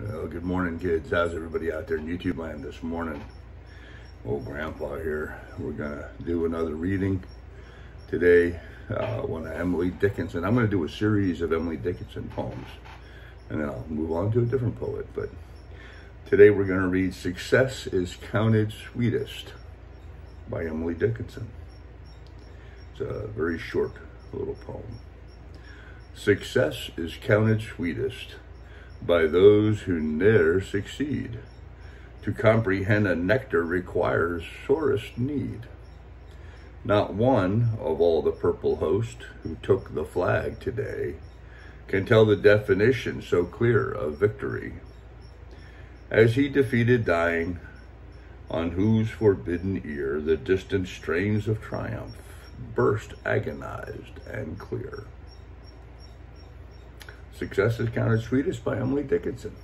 Well, good morning, kids. How's everybody out there in YouTube land this morning? Old Grandpa here. We're gonna do another reading today. Uh, one of Emily Dickinson. I'm gonna do a series of Emily Dickinson poems, and then I'll move on to a different poet. But today we're gonna read "Success is Counted Sweetest" by Emily Dickinson. It's a very short little poem. Success is counted sweetest by those who ne'er succeed. To comprehend a nectar requires sorest need. Not one of all the purple host who took the flag today can tell the definition so clear of victory. As he defeated dying, on whose forbidden ear the distant strains of triumph burst agonized and clear. Success is Counted Sweetest by Emily Dickinson.